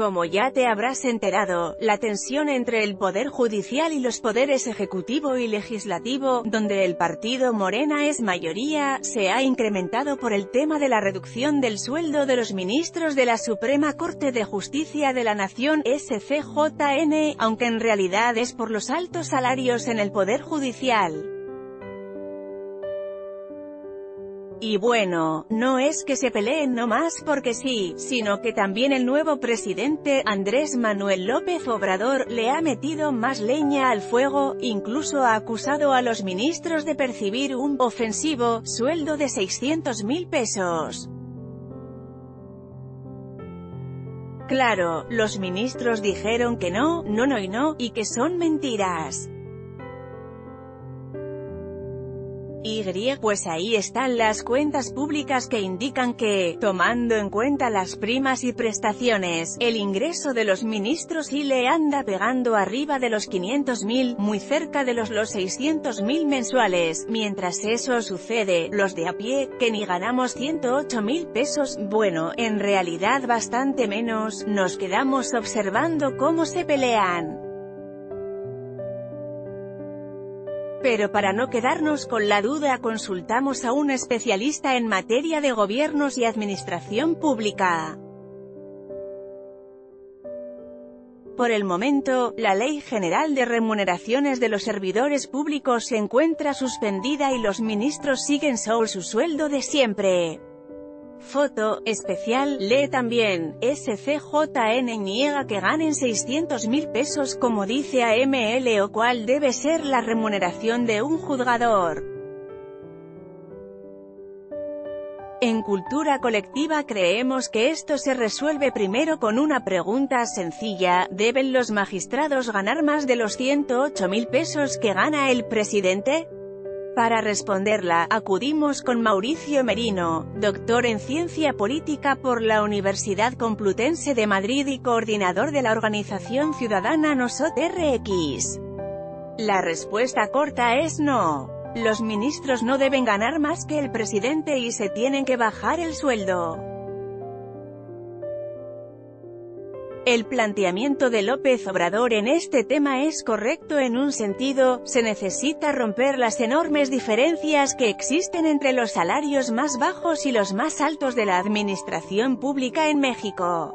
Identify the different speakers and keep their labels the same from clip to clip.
Speaker 1: Como ya te habrás enterado, la tensión entre el Poder Judicial y los poderes ejecutivo y legislativo, donde el partido Morena es mayoría, se ha incrementado por el tema de la reducción del sueldo de los ministros de la Suprema Corte de Justicia de la Nación, SCJN, aunque en realidad es por los altos salarios en el Poder Judicial. Y bueno, no es que se peleen no más porque sí, sino que también el nuevo presidente, Andrés Manuel López Obrador, le ha metido más leña al fuego, incluso ha acusado a los ministros de percibir un ofensivo sueldo de 600 mil pesos. Claro, los ministros dijeron que no, no no y no, y que son mentiras. Y, pues ahí están las cuentas públicas que indican que, tomando en cuenta las primas y prestaciones, el ingreso de los ministros sí le anda pegando arriba de los 500.000, muy cerca de los los 600.000 mensuales, mientras eso sucede, los de a pie, que ni ganamos 108.000 pesos, bueno, en realidad bastante menos, nos quedamos observando cómo se pelean. Pero para no quedarnos con la duda consultamos a un especialista en materia de gobiernos y administración pública. Por el momento, la Ley General de Remuneraciones de los Servidores Públicos se encuentra suspendida y los ministros siguen solo su sueldo de siempre. Foto, especial, lee también, SCJN niega que ganen 600 mil pesos como dice AML o cuál debe ser la remuneración de un juzgador. En cultura colectiva creemos que esto se resuelve primero con una pregunta sencilla, ¿deben los magistrados ganar más de los 108 mil pesos que gana el presidente? Para responderla, acudimos con Mauricio Merino, doctor en Ciencia Política por la Universidad Complutense de Madrid y coordinador de la organización ciudadana Nosot. La respuesta corta es no. Los ministros no deben ganar más que el presidente y se tienen que bajar el sueldo. El planteamiento de López Obrador en este tema es correcto en un sentido, se necesita romper las enormes diferencias que existen entre los salarios más bajos y los más altos de la administración pública en México.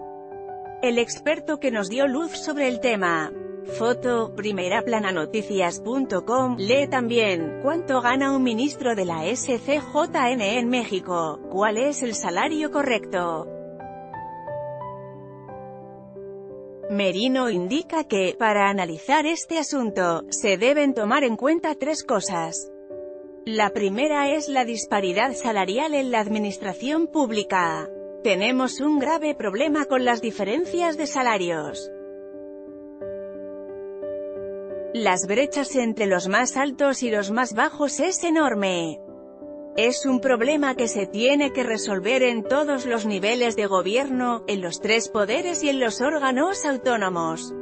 Speaker 1: El experto que nos dio luz sobre el tema. Foto, primeraplananoticias.com, lee también, ¿cuánto gana un ministro de la SCJN en México? ¿Cuál es el salario correcto? Merino indica que, para analizar este asunto, se deben tomar en cuenta tres cosas. La primera es la disparidad salarial en la administración pública. Tenemos un grave problema con las diferencias de salarios. Las brechas entre los más altos y los más bajos es enorme. Es un problema que se tiene que resolver en todos los niveles de gobierno, en los tres poderes y en los órganos autónomos.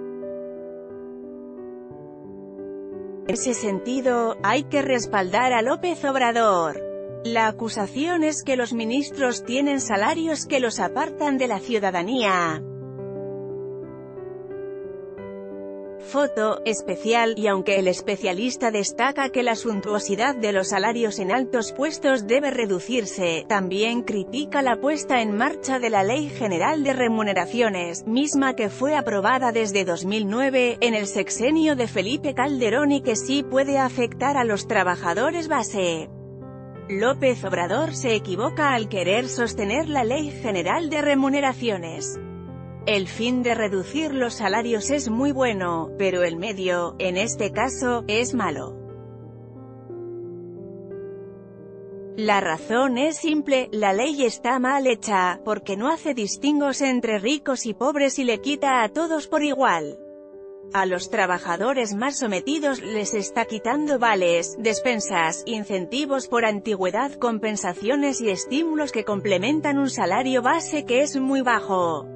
Speaker 1: En ese sentido, hay que respaldar a López Obrador. La acusación es que los ministros tienen salarios que los apartan de la ciudadanía. Foto, especial, y aunque el especialista destaca que la suntuosidad de los salarios en altos puestos debe reducirse, también critica la puesta en marcha de la Ley General de Remuneraciones, misma que fue aprobada desde 2009, en el sexenio de Felipe Calderón y que sí puede afectar a los trabajadores base. López Obrador se equivoca al querer sostener la Ley General de Remuneraciones. El fin de reducir los salarios es muy bueno, pero el medio, en este caso, es malo. La razón es simple, la ley está mal hecha, porque no hace distingos entre ricos y pobres y le quita a todos por igual. A los trabajadores más sometidos les está quitando vales, despensas, incentivos por antigüedad, compensaciones y estímulos que complementan un salario base que es muy bajo.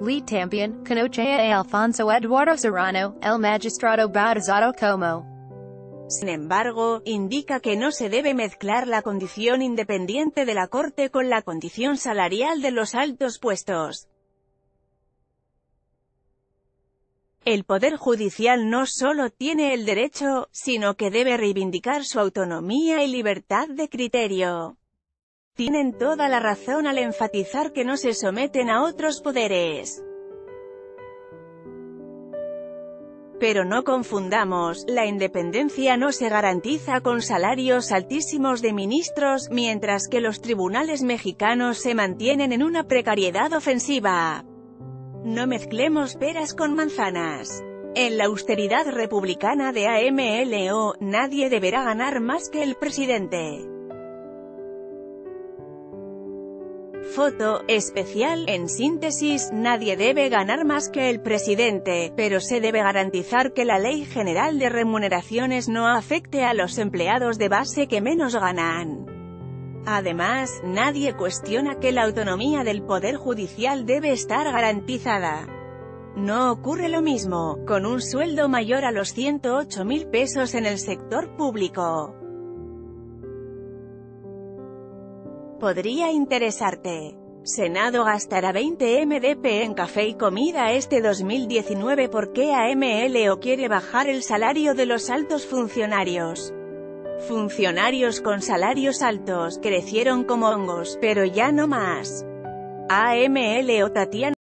Speaker 2: Lee Canochea e Alfonso Eduardo Serrano, El Magistrado Bautizado como
Speaker 1: Sin embargo, indica que no se debe mezclar la condición independiente de la Corte con la condición salarial de los altos puestos. El Poder Judicial no solo tiene el derecho, sino que debe reivindicar su autonomía y libertad de criterio. Tienen toda la razón al enfatizar que no se someten a otros poderes. Pero no confundamos, la independencia no se garantiza con salarios altísimos de ministros, mientras que los tribunales mexicanos se mantienen en una precariedad ofensiva. No mezclemos peras con manzanas. En la austeridad republicana de AMLO, nadie deberá ganar más que el presidente. Foto, especial, en síntesis, nadie debe ganar más que el presidente, pero se debe garantizar que la Ley General de Remuneraciones no afecte a los empleados de base que menos ganan. Además, nadie cuestiona que la autonomía del Poder Judicial debe estar garantizada. No ocurre lo mismo, con un sueldo mayor a los 108 mil pesos en el sector público. Podría interesarte. Senado gastará 20 MDP en café y comida este 2019 porque AMLO quiere bajar el salario de los altos funcionarios. Funcionarios con salarios altos crecieron como hongos, pero ya no más. AMLO Tatiana